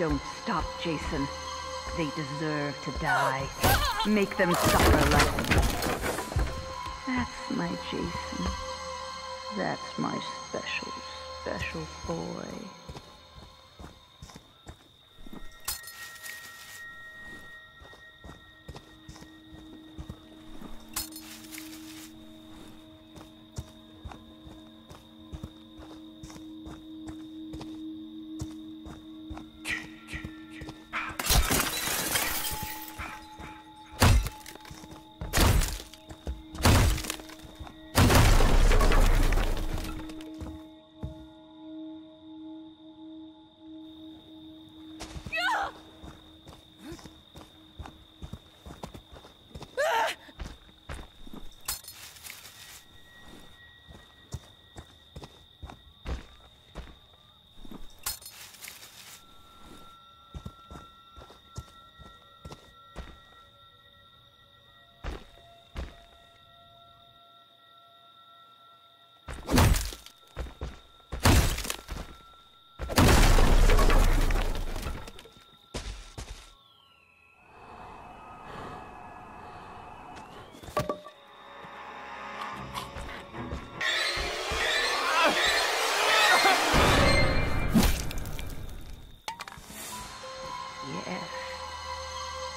Don't stop, Jason. They deserve to die. Make them suffer lessons. That's my Jason. That's my special, special boy.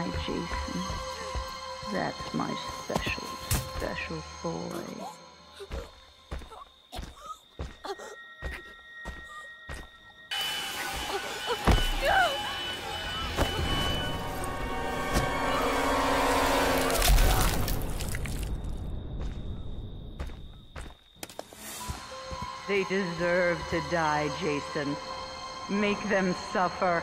My Jason. That's my special, special boy. They deserve to die, Jason. Make them suffer.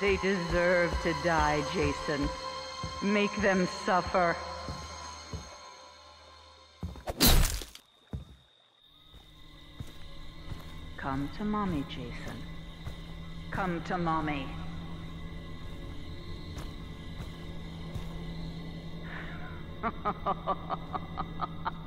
They deserve to die, Jason. Make them suffer. Come to mommy, Jason. Come to mommy.